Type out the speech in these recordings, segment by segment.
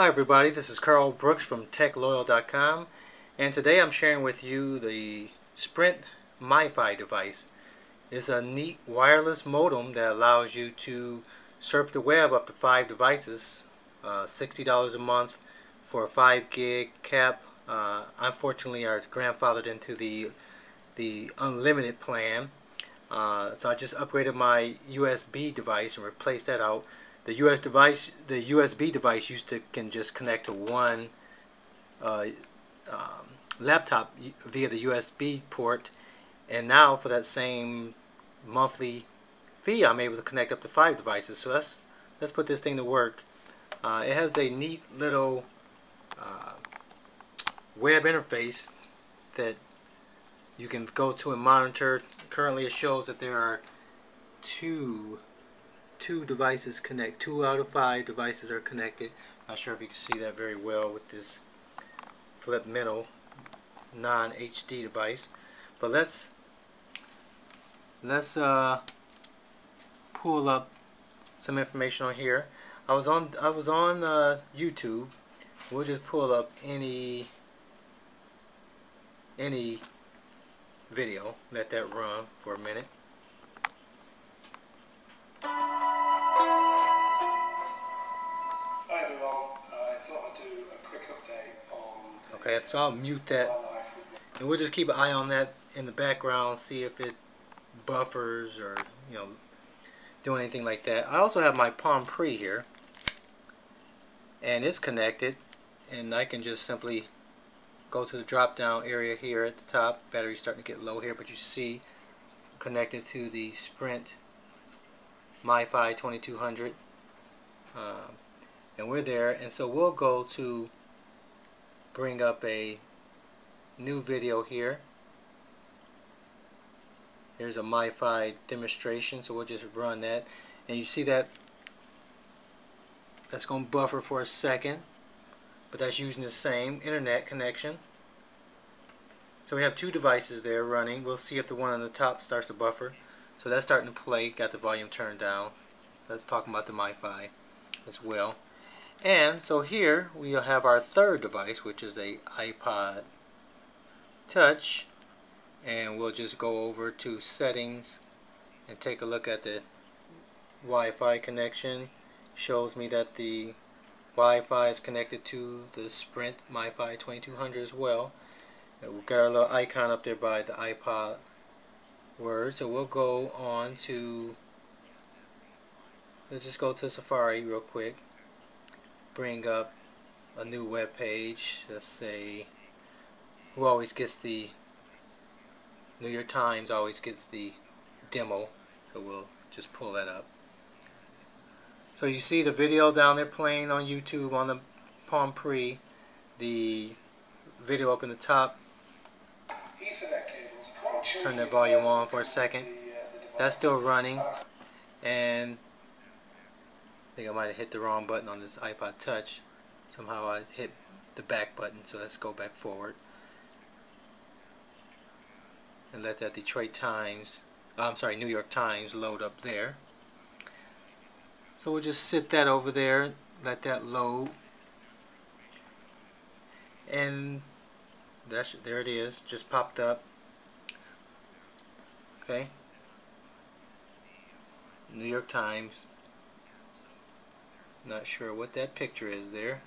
Hi everybody, this is Carl Brooks from TechLoyal.com and today I'm sharing with you the Sprint MiFi device. It's a neat wireless modem that allows you to surf the web up to five devices, uh, $60 a month for a 5 gig cap. Uh, unfortunately, are grandfathered into the the unlimited plan. Uh, so I just upgraded my USB device and replaced that out the US device, the USB device used to can just connect to one uh, um, laptop via the USB port, and now for that same monthly fee, I'm able to connect up to five devices. So let's let's put this thing to work. Uh, it has a neat little uh, web interface that you can go to and monitor. Currently, it shows that there are two two devices connect. Two out of five devices are connected. Not sure if you can see that very well with this Flip Mino non-HD device. But let's let's uh, pull up some information on here. I was on I was on uh, YouTube. We'll just pull up any any video. Let that run for a minute. Okay, so I'll mute that. And we'll just keep an eye on that in the background, see if it buffers or, you know, doing anything like that. I also have my Palm Pre here. And it's connected. And I can just simply go to the drop down area here at the top. Battery's starting to get low here, but you see connected to the Sprint MiFi 2200. Um, and we're there. And so we'll go to bring up a new video here. Here's a MiFi demonstration, so we'll just run that. And you see that that's going to buffer for a second, but that's using the same internet connection. So we have two devices there running. We'll see if the one on the top starts to buffer. So that's starting to play, got the volume turned down. That's talking about the MiFi as well. And so here we have our third device, which is a iPod Touch. And we'll just go over to settings and take a look at the Wi-Fi connection. Shows me that the Wi-Fi is connected to the Sprint MiFi 2200 as well. And we've got our little icon up there by the iPod word. So we'll go on to, let's just go to Safari real quick bring up a new web page. Let's say who always gets the New York Times always gets the demo. So we'll just pull that up. So you see the video down there playing on YouTube on the Palm Pre. The video up in the top. Turn that volume on for a second. That's still running. And think I might have hit the wrong button on this iPod Touch. Somehow I hit the back button, so let's go back forward. And let that Detroit Times, oh, I'm sorry, New York Times load up there. So we'll just sit that over there, let that load. And that's, there it is, just popped up. Okay. New York Times. Not sure what that picture is there.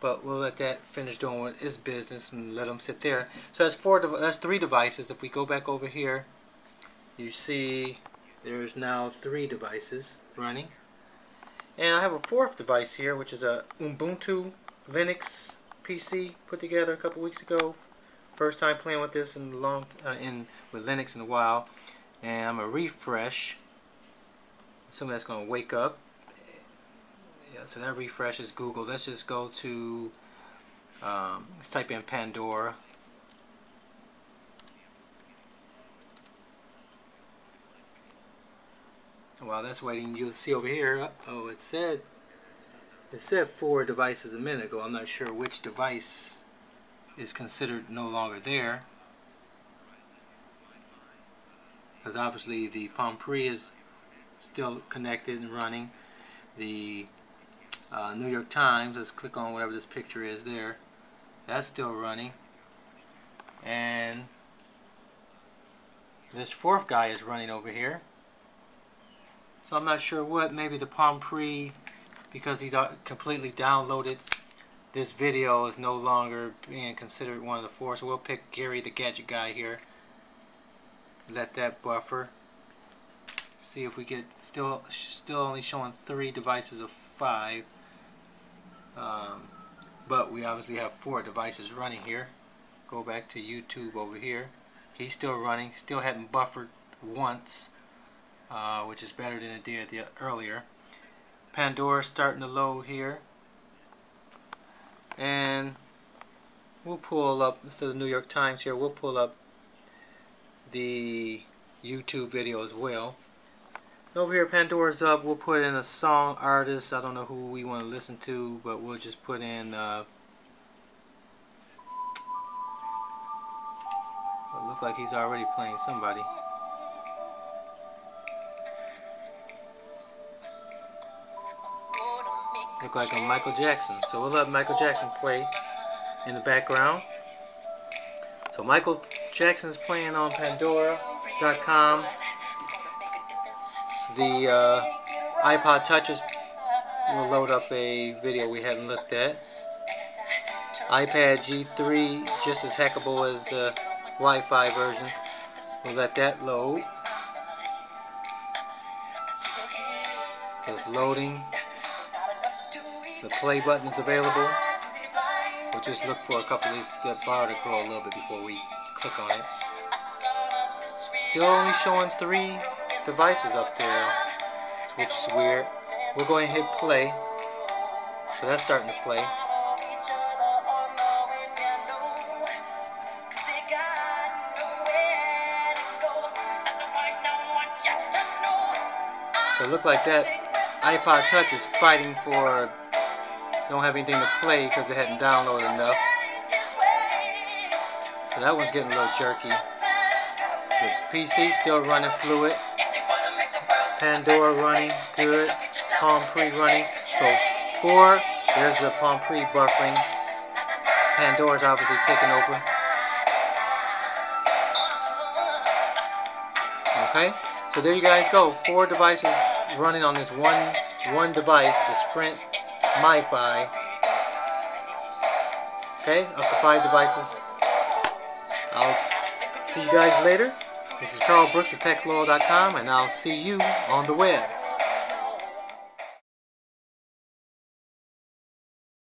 But we'll let that finish doing its business and let them sit there. So that's four. That's three devices. If we go back over here, you see there's now three devices running. And I have a fourth device here, which is a Ubuntu Linux PC put together a couple weeks ago. First time playing with this in long uh, in with Linux in a while. And I'm a refresh. Assuming that's going to wake up yeah, so that refreshes Google. Let's just go to, um, let's type in Pandora. While that's waiting, you'll see over here, oh, it said, it said four devices a minute ago. I'm not sure which device is considered no longer there. Because obviously the Palm Pre is still connected and running. The uh, New York Times. Let's click on whatever this picture is there. That's still running. And this fourth guy is running over here. So I'm not sure what. Maybe the Palm Pre, because he completely downloaded this video, is no longer being considered one of the four. So we'll pick Gary the Gadget Guy here. Let that buffer. See if we get still still only showing three devices of five. Um, but we obviously have four devices running here. Go back to YouTube over here. He's still running. Still hadn't buffered once, uh, which is better than it did the, earlier. Pandora starting to load here. And we'll pull up, instead of New York Times here, we'll pull up the YouTube video as well. Over here, Pandora's up. We'll put in a song artist. I don't know who we want to listen to, but we'll just put in. Uh, it look like he's already playing somebody. Look like a Michael Jackson. So we'll let Michael Jackson play in the background. So Michael Jackson's playing on Pandora.com the uh, iPod touches will load up a video we haven't looked at. iPad G3 just as hackable as the Wi-Fi version. We'll let that load. It's loading. The play button is available. We'll just look for a couple of these, the bar to grow a little bit before we click on it. Still only showing three devices up there, which is weird. We're going to hit play. So that's starting to play. So it looked like that iPod Touch is fighting for don't have anything to play because it hadn't downloaded enough. So that one's getting a little jerky. The PC still running fluid. Pandora running, good. Palm Pre running. So four, there's the Palm Pre buffering. Pandora's obviously taking over. Okay, so there you guys go. Four devices running on this one one device, the Sprint MiFi. Okay, up to five devices. I'll see you guys later. This is Carl Brooks of TechLoyal.com, and I'll see you on the web.